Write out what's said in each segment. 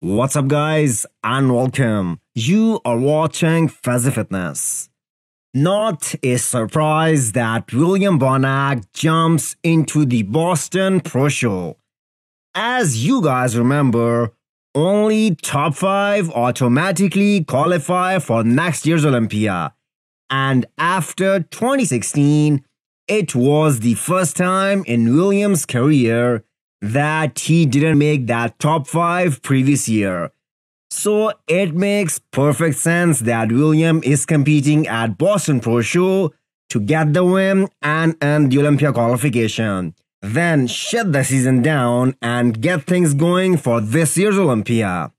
What's up, guys, and welcome. You are watching Fazi Fitness. Not a surprise that William Bonac jumps into the Boston Pro Show. As you guys remember, only top 5 automatically qualify for next year's Olympia. And after 2016, it was the first time in Williams' career that he didn't make that top 5 previous year. So it makes perfect sense that William is competing at Boston Pro Show to get the win and earn the Olympia qualification. Then shut the season down and get things going for this year's Olympia.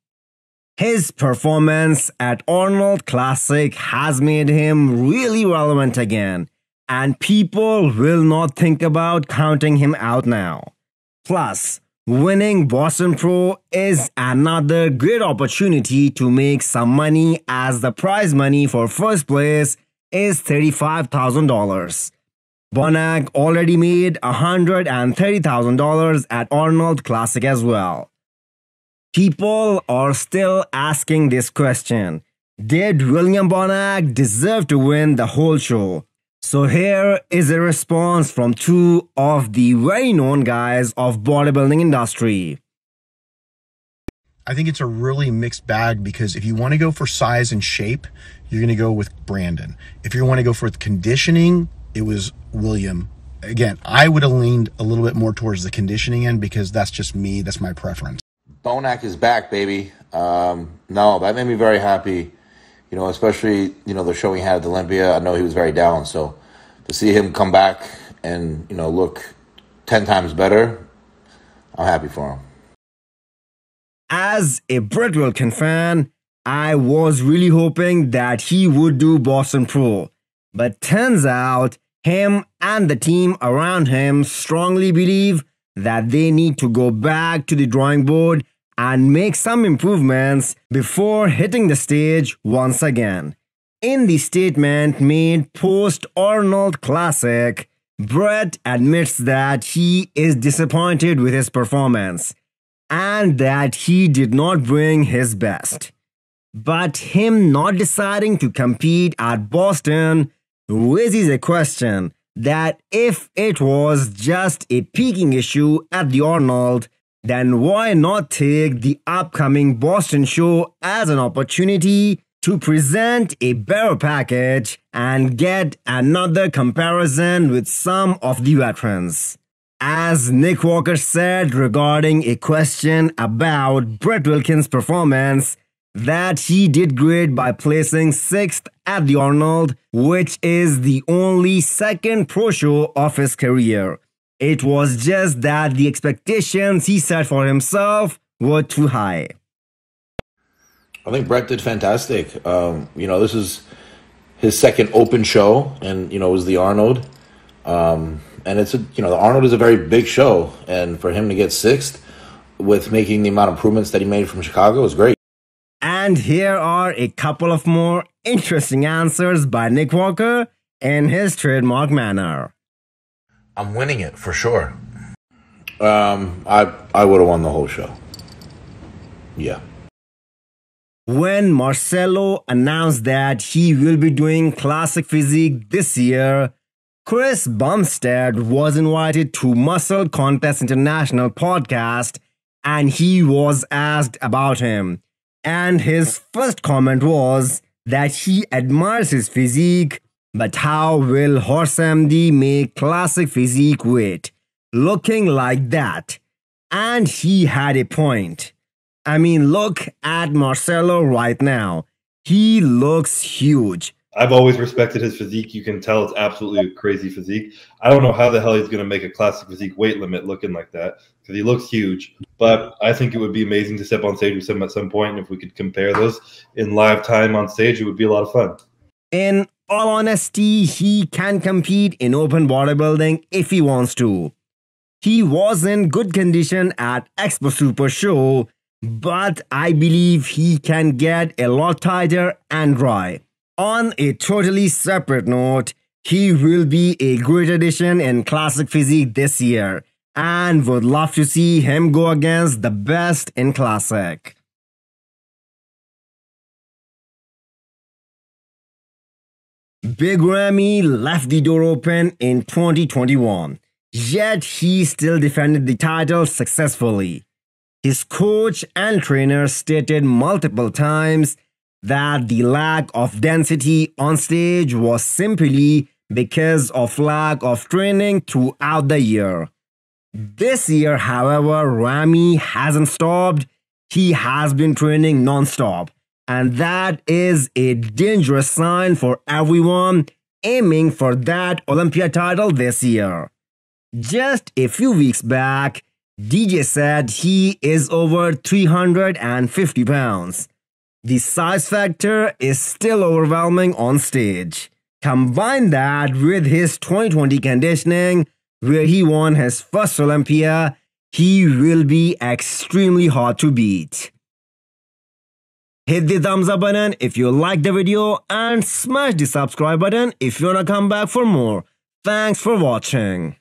His performance at Arnold Classic has made him really relevant again, and people will not think about counting him out now. Plus, winning Boston Pro is another great opportunity to make some money as the prize money for first place is $35,000. Bonac already made $130,000 at Arnold Classic as well. People are still asking this question. Did William Bonac deserve to win the whole show? So here is a response from two of the very known guys of bodybuilding industry. I think it's a really mixed bag because if you want to go for size and shape, you're going to go with Brandon. If you want to go for conditioning, it was William. Again, I would have leaned a little bit more towards the conditioning end because that's just me. That's my preference. Bonac is back, baby. Um, no, that made me very happy you know, especially you know the show he had at Olympia. I know he was very down, so to see him come back and you know look ten times better, I'm happy for him. As a Brett Wilkin fan, I was really hoping that he would do Boston Pro, but turns out him and the team around him strongly believe that they need to go back to the drawing board and make some improvements before hitting the stage once again. In the statement made post Arnold Classic, Brett admits that he is disappointed with his performance and that he did not bring his best. But him not deciding to compete at Boston raises a question that if it was just a peaking issue at the Arnold, then why not take the upcoming Boston show as an opportunity to present a better package and get another comparison with some of the veterans? As Nick Walker said regarding a question about Brett Wilkin's performance, that he did great by placing sixth at the Arnold, which is the only second pro show of his career. It was just that the expectations he set for himself were too high. I think Brett did fantastic. Um, you know, this is his second open show, and you know, it was the Arnold. Um, and it's a you know, the Arnold is a very big show, and for him to get sixth with making the amount of improvements that he made from Chicago is great. And here are a couple of more interesting answers by Nick Walker in his trademark manner. I'm winning it for sure. Um, I I would have won the whole show. Yeah. When Marcelo announced that he will be doing Classic Physique this year, Chris Bumstead was invited to Muscle Contest International podcast and he was asked about him. And his first comment was that he admires his physique but how will Horse MD make classic physique weight looking like that? And he had a point. I mean, look at Marcelo right now. He looks huge. I've always respected his physique. You can tell it's absolutely a crazy physique. I don't know how the hell he's going to make a classic physique weight limit looking like that because he looks huge. But I think it would be amazing to step on stage with him at some point. And if we could compare those in live time on stage, it would be a lot of fun. In all honesty, he can compete in open bodybuilding if he wants to. He was in good condition at Expo Super Show, but I believe he can get a lot tighter and dry. On a totally separate note, he will be a great addition in Classic Physique this year and would love to see him go against the best in Classic. Big Ramy left the door open in 2021, yet he still defended the title successfully. His coach and trainer stated multiple times that the lack of density on stage was simply because of lack of training throughout the year. This year, however, Ramy hasn't stopped. He has been training non-stop, and that is a dangerous sign for everyone aiming for that Olympia title this year. Just a few weeks back, DJ said he is over 350 pounds. The size factor is still overwhelming on stage. Combine that with his 2020 conditioning, where he won his first Olympia, he will be extremely hard to beat. Hit the thumbs up button if you like the video and smash the subscribe button if you wanna come back for more. Thanks for watching.